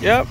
Yep.